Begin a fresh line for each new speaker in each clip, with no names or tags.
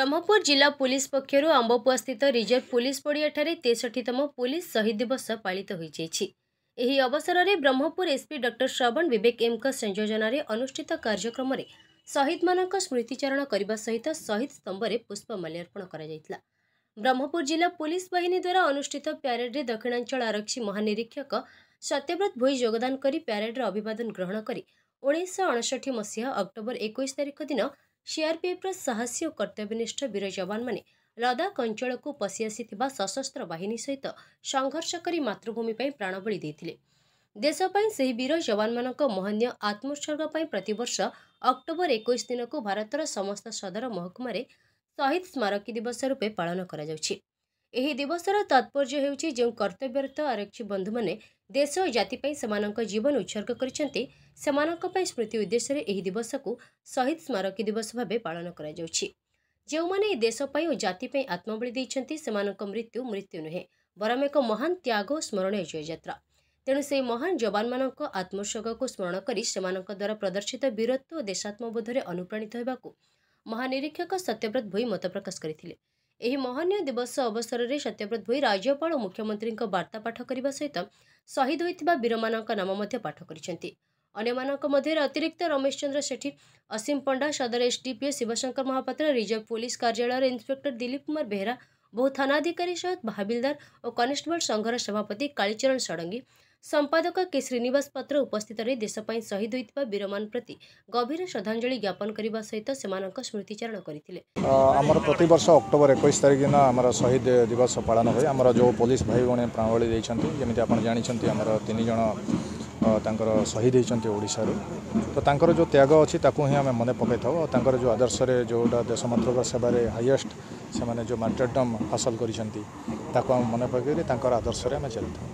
ବ୍ରହ୍ମପୁର ଜିଲ୍ଲା ପୁଲିସ୍ ପକ୍ଷରୁ ଆମ୍ବପୁଆସ୍ଥିତ ରିଜର୍ଭ ପୁଲିସ୍ ପଡ଼ିଆଠାରେ ତେଷଠିତମ ପୁଲିସ୍ ଶହୀଦ ଦିବସ ପାଳିତ ହୋଇଯାଇଛି। ଏହି ଅବସରରେ ବ୍ରହ୍ମପୁର ଏସ୍ପି ଡକ୍ଟର ଶ୍ରବଣ ବିବେକ ଏମ୍ଙ୍କ ସଂଯୋଜନାରେ ଅନୁଷ୍ଠିତ କାର୍ଯ୍ୟକ୍ରମରେ ଶହୀଦମାନଙ୍କ ସ୍ମୃତିଚାରଣ କରିବା ସହିତ ଶହୀଦ ସ୍ତମ୍ଭରେ ପୁଷ୍ପ ମାଲ୍ୟାର୍ପଣ କରାଯାଇଥିଲା। ବ୍ରହ୍ମପୁର ଜିଲ୍ଲା ପୁଲିସ୍ ବାହିନୀ ଦ୍ୱାରା ଅନୁଷ୍ଠିତ ପ୍ୟାରେଡ୍ରେ ଦକ୍ଷିଣାଞ୍ଚଳ ଆରକ୍ଷୀ ମହାନିରୀକ୍ଷକ ସତ୍ୟବ୍ରତ ଭୋଇ ଯୋଗଦାନ କରି ପ୍ୟାରେଡ୍ର ଅଭିବାଦନ ଗ୍ରହଣ କରି ଉଣେଇଶହ ଅଣଷଠି ମସିହା ଅକ୍ଟୋବର ଏକୋଇଶ ତାରିଖ ଦିନ ସିଆର୍ପିଏଫ୍ର ସାହସୀ ଓ କର୍ତ୍ତବ୍ୟନିଷ୍ଠ ବୀର ଯବାନମାନେ ଲଦାଖ ଅଞ୍ଚଳକୁ ପଶି ଆସିଥିବା ସଶସ୍ତ୍ର ବାହିନୀ ସହିତ ସଂଘର୍ଷ କରି ମାତୃଭୂମି ପାଇଁ ପ୍ରାଣବଳି ଦେଇଥିଲେ ଦେଶ ପାଇଁ ସେହି ବୀର ଯବାନମାନଙ୍କ ମହନୀୟ ଆତ୍ମୋତ୍ସର୍ଗ ପାଇଁ ପ୍ରତିବର୍ଷ ଅକ୍ଟୋବର ଏକୋଇଶ ଦିନକୁ ଭାରତର ସମସ୍ତ ସଦର ମହକୁମାରେ ଶହୀଦ ସ୍ମାରକୀ ଦିବସ ରୂପେ ପାଳନ କରାଯାଉଛି ଏହି ଦିବସର ତାତ୍ପର୍ଯ୍ୟ ହେଉଛି ଯେଉଁ କର୍ତ୍ତବ୍ୟରତ ଆରକ୍ଷୀ ବନ୍ଧୁମାନେ ଦେଶ ଓ ଜାତି ପାଇଁ ସେମାନଙ୍କ ଜୀବନ ଉତ୍ସର୍ଗ କରିଛନ୍ତି। ସେମାନଙ୍କ ପାଇଁ ସ୍ମୃତି ଉଦ୍ଦେଶ୍ୟରେ ଏହି ଦିବସକୁ ଶହୀଦ ସ୍ମାରକୀ ଦିବସ ଭାବେ ପାଳନ କରାଯାଉଛି। ଯେଉଁମାନେ ଏହି ଦେଶ ପାଇଁ ଓ ଜାତି ପାଇଁ ଆତ୍ମବଳି ଦେଇଛନ୍ତି ସେମାନଙ୍କ ମୃତ୍ୟୁ ମୃତ୍ୟୁ ନୁହେଁ ବରଂ ଏକ ମହାନ ତ୍ୟାଗ ଓ ସ୍ମରଣୀୟ ଜୟଯାତ୍ରା। ତେଣୁ ସେହି ମହାନ ଯବାନମାନଙ୍କ ଆତ୍ମୋତ୍ସର୍ଗକୁ ସ୍ମରଣ କରି ସେମାନଙ୍କ ଦ୍ୱାରା ପ୍ରଦର୍ଶିତ ବୀରତ୍ୱ ଓ ଦେଶାତ୍ମବୋଧରେ ଅନୁପ୍ରାଣିତ ହେବାକୁ ମହାନିରୀକ୍ଷକ ସତ୍ୟବ୍ରତ ଭୋଇ ମତ ପ୍ରକାଶ କରିଥିଲେ। ଏହି ମହନୀୟ ଦିବସ ଅବସରରେ ସତ୍ୟବ୍ରତ ଭୋଇ ରାଜ୍ୟପାଳ ଓ ମୁଖ୍ୟମନ୍ତ୍ରୀଙ୍କ ବାର୍ତ୍ତା ପାଠ କରିବା ସହିତ ଶହୀଦ ହୋଇଥିବା ବୀରମାନଙ୍କ ନାମ ମଧ୍ୟ ପାଠ କରିଛନ୍ତି। ଅନ୍ୟମାନଙ୍କ ମଧ୍ୟରେ ଅତିରିକ୍ତ ରମେଶ ଚନ୍ଦ୍ର ସେଠୀ ଅସୀମ ପଣ୍ଡା ସଦର SDPO Shivshankar Mahapatra reserve police କାର୍ଯ୍ୟାଳୟର ଇନ୍ସପେକ୍ଟର ଦିଲ୍ଲୀପ କୁମାର ବେହେରା ବହୁ ଥାନାଧିକାରୀ ସହ ହାବିଲଦାର ଓ କନେଷ୍ଟବଳ ସଂଘର ସଭାପତି କାଳିଚରଣ ଷଡ଼ଙ୍ଗୀ ସମ୍ପାଦକ କେ ଶ୍ରୀନିବାସ ପାତ୍ର ଉପସ୍ଥିତ ରହି ଦେଶ ପାଇଁ ଶହୀଦ ହୋଇଥିବା ବୀରମାନ ପ୍ରତି ଗଭୀର ଶ୍ରଦ୍ଧାଞ୍ଜଳି ଜ୍ଞାପନ କରିବା ସହିତ ସେମାନଙ୍କ ସ୍ମୃତିଚାରଣ କରିଥିଲେ।
ଆମର ପ୍ରତିବର୍ଷ ଅକ୍ଟୋବର ଏକୋଇଶ ତାରିଖ ଦିନ ଆମର ଶହୀଦ ଦିବସ ପାଳନ ହୁଏ। ଆମର ଯେଉଁ ପୋଲିସ ଭାଇ ଭଉଣୀ ପ୍ରାଣବଳି ଦେଇଛନ୍ତି ଯେମିତି ଆପଣ ଜାଣିଛନ୍ତି ଆମର ତିନି ଜଣ ତାଙ୍କର ଶହୀଦ ହୋଇଛନ୍ତି ଓଡ଼ିଶାରୁ। ତ ତାଙ୍କର ଯେଉଁ ତ୍ୟାଗ ଅଛି ତାକୁ ହିଁ ଆମେ ମନେ ପକାଇଥାଉ। ଆଉ ତାଙ୍କର ଯେଉଁ ଆଦର୍ଶରେ ଯେଉଁଟା ଦେଶମାତୃକ ସେବାରେ ହାଇଏଷ୍ଟ ସେମାନେ ଯେଉଁ ମାର୍ଟରଡମ୍ ହାସଲ କରିଛନ୍ତି ତାକୁ ଆମେ ମନେ ପକାଇକରି ତାଙ୍କର ଆଦର୍ଶରେ ଆମେ ଚାଲିଥାଉ।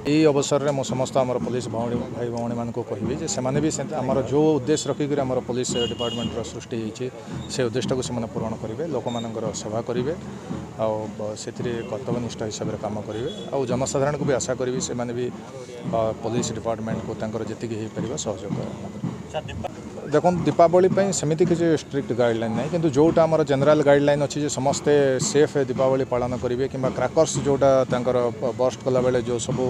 ଏହି ଅବସରରେ ମୁଁ ସମସ୍ତ ଆମର ପୋଲିସ ଭଉଣୀ ଭାଇ ଭଉଣୀମାନଙ୍କୁ କହିବି ଯେ ସେମାନେ ବି ଆମର ଯେଉଁ ଉଦ୍ଦେଶ୍ୟ ରଖିକରି ଆମର ପୋଲିସ ଡିପାର୍ଟମେଣ୍ଟର ସୃଷ୍ଟି ହୋଇଛି ସେ ଉଦ୍ଦେଶ୍ୟଟାକୁ ସେମାନେ ପୂରଣ କରିବେ ଲୋକମାନଙ୍କର ସେବା କରିବେ ଆଉ ସେଥିରେ କର୍ତ୍ତବ୍ୟନିଷ୍ଠ ହିସାବରେ କାମ କରିବେ। ଆଉ ଜନସାଧାରଣଙ୍କୁ ବି ଆଶା କରିବି ସେମାନେ ବି ପୋଲିସ ଡିପାର୍ଟମେଣ୍ଟକୁ ତାଙ୍କର ଯେତିକି ହେଇପାରିବ ସହଯୋଗ ଦେଖନ୍ତୁ ଦୀପାବଳି ପାଇଁ ସେମିତି କିଛି ଷ୍ଟ୍ରିକ୍ଟ ଗାଇଡ଼ଲାଇନ୍ ନାହିଁ କିନ୍ତୁ ଯେଉଁଟା ଆମର ଜେନେରାଲ ଗାଇଡ଼ଲାଇନ୍ ଅଛି ଯେ ସମସ୍ତେ ସେଫ୍ ଦୀପାବଳି ପାଳନ କରିବେ କିମ୍ବା କ୍ରାକର୍ସ ଯେଉଁଟା ତାଙ୍କର ବଷ୍ଟ କଲାବେଳେ ଯେଉଁ ସବୁ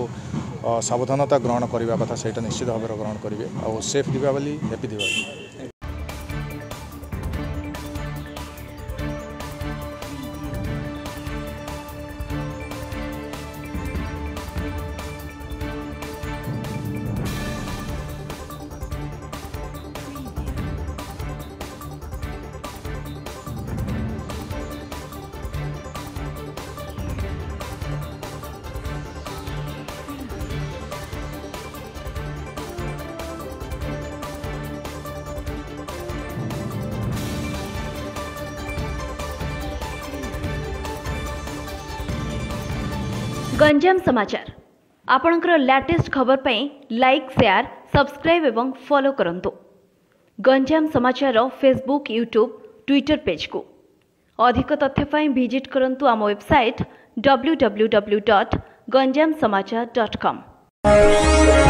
ସାବଧାନତା ଗ୍ରହଣ କରିବା କଥା ସେଇଟା ନିଶ୍ଚିତ ଭାବରେ ଗ୍ରହଣ କରିବେ। ଆଉ ସେଫ୍ ଦୀପାବଳି ହେପି ଦୀପାବଳି।
ଗଞ୍ଜାମ ସମାଚାର। ଆପଣଙ୍କର ଲାଟେଷ୍ଟ ଖବର ପାଇଁ ଲାଇକ୍ ସେୟାର ସବସ୍କ୍ରାଇବ୍ ଏବଂ ଫଲୋ କରନ୍ତୁ। ଗଞ୍ଜାମ ସମାଚାରର ଫେସବୁକ୍ ୟୁଟ୍ୟୁବ୍ ଟ୍ୱିଟର ପେଜ୍କୁ ଅଧିକ ତଥ୍ୟ ପାଇଁ ଭିଜିଟ୍ କରନ୍ତୁ ଆମ website W W W dot Ganjam Samachar dot com